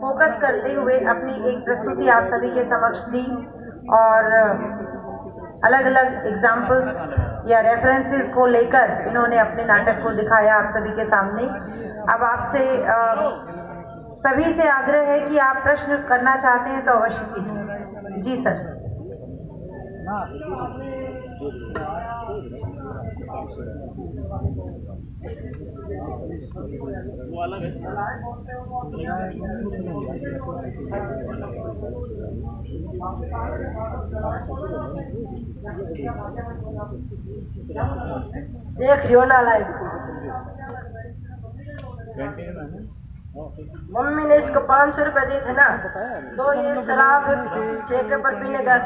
Focus करते हुए अपनी एक प्रस्तुति आप सभी के समक्ष दी और अलग अलग एग्जाम्पल्स या रेफरेंसेस को लेकर इन्होंने अपने नाटक को दिखाया आप सभी के सामने। अब आपसे सभी से आग्रह है कि आप प्रश्न करना चाहते हैं तो अवश्य कीजिए। जी सर। वो अलग है देख लियो ना लाइव मम्मी ने इसको पाँच सौ रुपए दिए थे ना। तो ये शराब ठेके पर पीने का